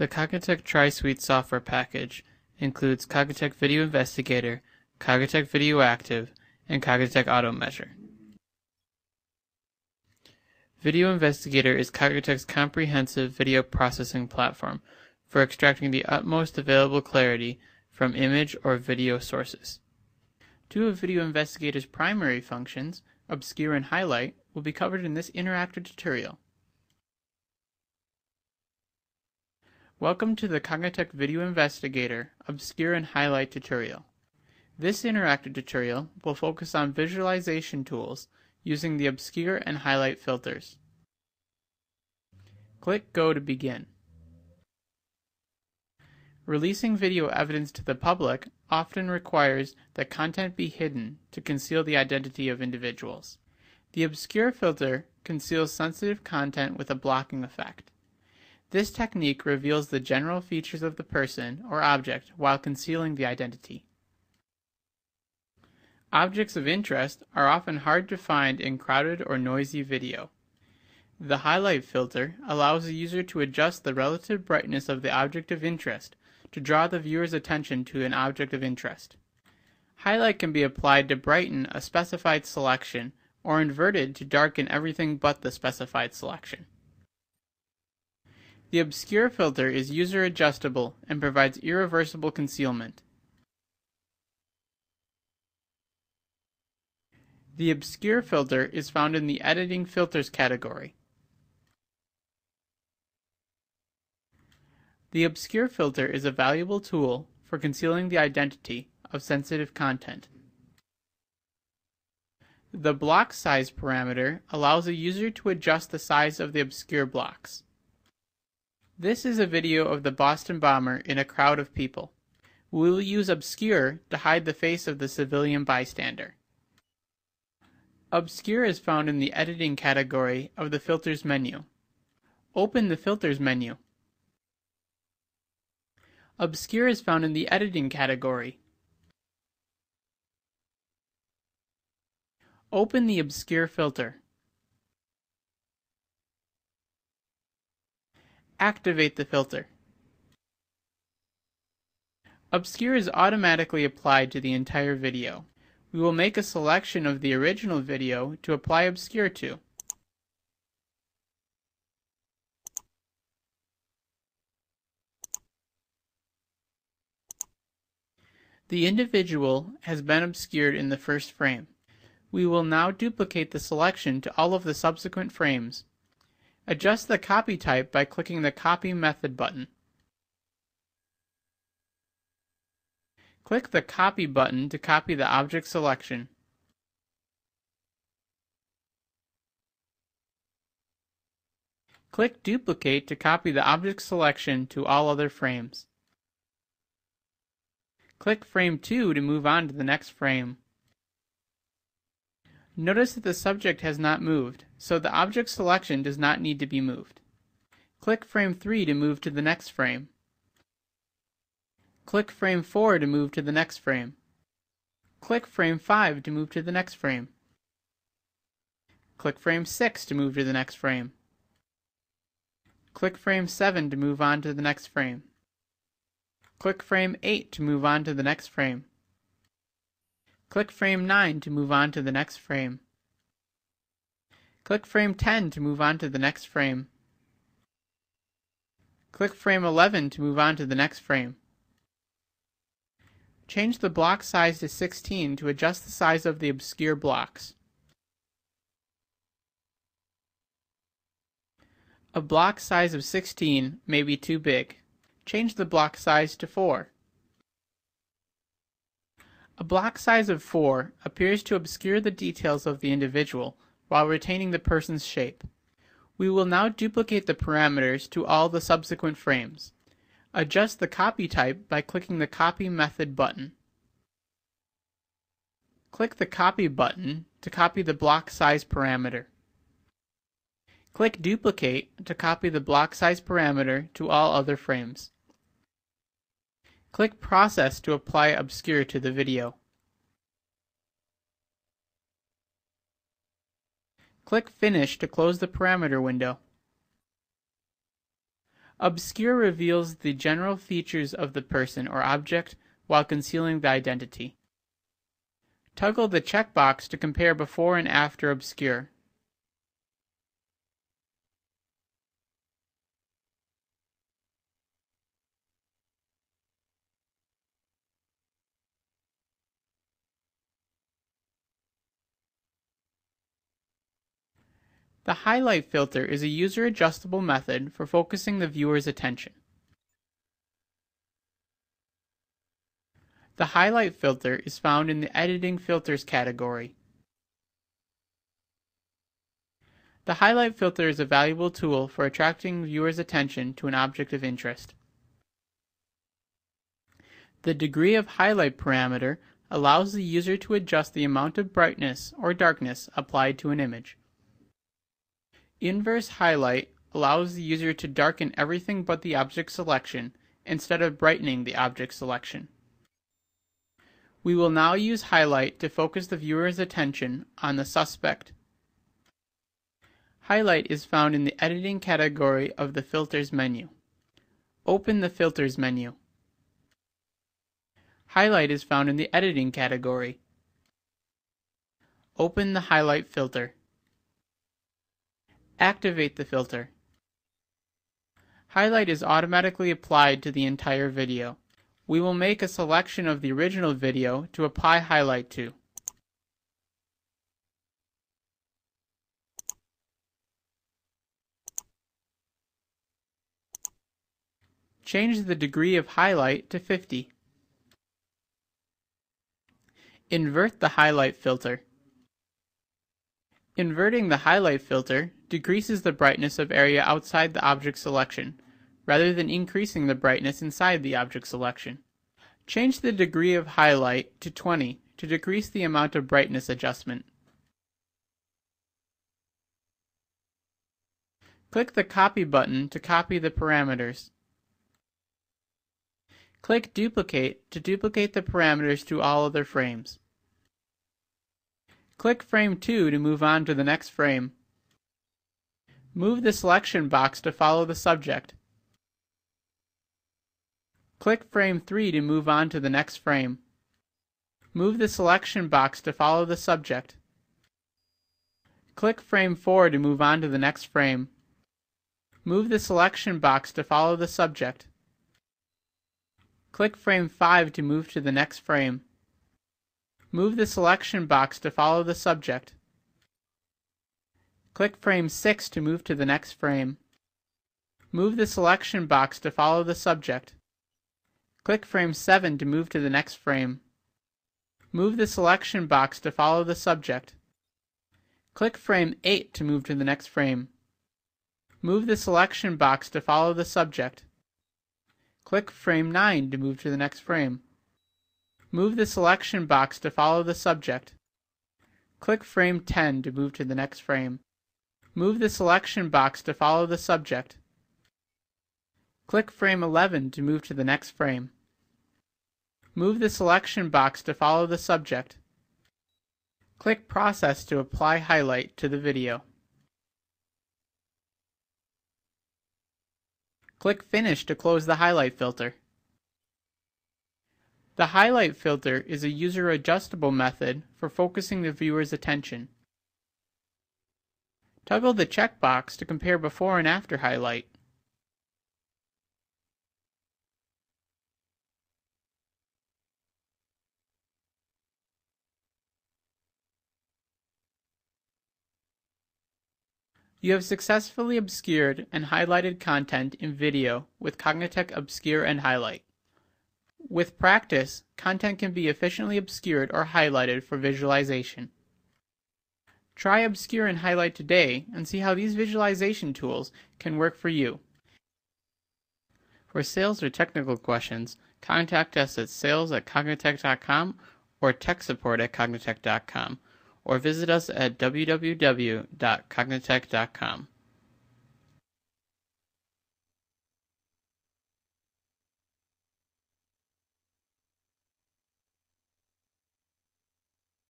The Cognitech Tri-Suite software package includes Cognitech Video Investigator, Cognitech Video Active, and Cognitech Auto Measure. Video Investigator is Cognitech's comprehensive video processing platform for extracting the utmost available clarity from image or video sources. Two of Video Investigator's primary functions, obscure and highlight, will be covered in this interactive tutorial. Welcome to the Cognitech Video Investigator Obscure and Highlight tutorial. This interactive tutorial will focus on visualization tools using the obscure and highlight filters. Click Go to begin. Releasing video evidence to the public often requires that content be hidden to conceal the identity of individuals. The obscure filter conceals sensitive content with a blocking effect. This technique reveals the general features of the person or object while concealing the identity. Objects of interest are often hard to find in crowded or noisy video. The highlight filter allows the user to adjust the relative brightness of the object of interest to draw the viewer's attention to an object of interest. Highlight can be applied to brighten a specified selection or inverted to darken everything but the specified selection. The obscure filter is user adjustable and provides irreversible concealment. The obscure filter is found in the editing filters category. The obscure filter is a valuable tool for concealing the identity of sensitive content. The block size parameter allows a user to adjust the size of the obscure blocks. This is a video of the Boston bomber in a crowd of people. We will use obscure to hide the face of the civilian bystander. Obscure is found in the editing category of the filters menu. Open the filters menu. Obscure is found in the editing category. Open the obscure filter. Activate the filter. Obscure is automatically applied to the entire video. We will make a selection of the original video to apply Obscure to. The individual has been obscured in the first frame. We will now duplicate the selection to all of the subsequent frames. Adjust the copy type by clicking the Copy Method button. Click the Copy button to copy the object selection. Click Duplicate to copy the object selection to all other frames. Click Frame 2 to move on to the next frame. Notice that the subject has not moved, so the object selection does not need to be moved. Click frame 3 to move to the next frame. Click frame 4 to move to the next frame. Click frame 5 to move to the next frame. Click frame 6 to move to the next frame. Click frame 7 to move on to the next frame. Click frame 8 to move on to the next frame. Click frame 9 to move on to the next frame. Click frame 10 to move on to the next frame. Click frame 11 to move on to the next frame. Change the block size to 16 to adjust the size of the obscure blocks. A block size of 16 may be too big. Change the block size to 4. A block size of 4 appears to obscure the details of the individual while retaining the person's shape. We will now duplicate the parameters to all the subsequent frames. Adjust the copy type by clicking the Copy Method button. Click the Copy button to copy the block size parameter. Click Duplicate to copy the block size parameter to all other frames. Click Process to apply Obscure to the video. Click Finish to close the parameter window. Obscure reveals the general features of the person or object while concealing the identity. Toggle the checkbox to compare before and after obscure. The highlight filter is a user-adjustable method for focusing the viewer's attention. The highlight filter is found in the Editing Filters category. The highlight filter is a valuable tool for attracting viewers' attention to an object of interest. The degree of highlight parameter allows the user to adjust the amount of brightness or darkness applied to an image. Inverse highlight allows the user to darken everything but the object selection instead of brightening the object selection. We will now use highlight to focus the viewer's attention on the suspect. Highlight is found in the editing category of the filters menu. Open the filters menu. Highlight is found in the editing category. Open the highlight filter. Activate the filter. Highlight is automatically applied to the entire video. We will make a selection of the original video to apply highlight to. Change the degree of highlight to 50. Invert the highlight filter. Inverting the highlight filter decreases the brightness of area outside the object selection, rather than increasing the brightness inside the object selection. Change the degree of highlight to 20 to decrease the amount of brightness adjustment. Click the Copy button to copy the parameters. Click Duplicate to duplicate the parameters to all other frames. Click Frame 2 to move on to the next frame. Move the selection box to follow the subject. Click Frame 3 to move on to the next frame. Move the selection box to follow the subject. Click Frame 4 to move on to the next frame. Move the selection box to follow the subject. Click Frame 5 to move to the next frame. Move the selection box to follow the subject. Click frame 6 to move to the next frame. Move the selection box to follow the subject. Click frame 7 to move to the next frame. Move the selection box to follow the subject. Click frame 8 to move to the next frame. Move the selection box to follow the subject. Click frame 9 to move to the next frame. Move the selection box to follow the subject. Click frame 10 to move to the next frame. Move the selection box to follow the subject. Click frame 11 to move to the next frame. Move the selection box to follow the subject. Click Process to apply highlight to the video. Click Finish to close the highlight filter. The highlight filter is a user-adjustable method for focusing the viewer's attention. Toggle the checkbox to compare before and after highlight. You have successfully obscured and highlighted content in video with Cognitech Obscure and Highlight. With practice, content can be efficiently obscured or highlighted for visualization. Try Obscure and Highlight today and see how these visualization tools can work for you. For sales or technical questions, contact us at sales at cognitech.com or tech support at cognitech.com or visit us at www.cognitech.com.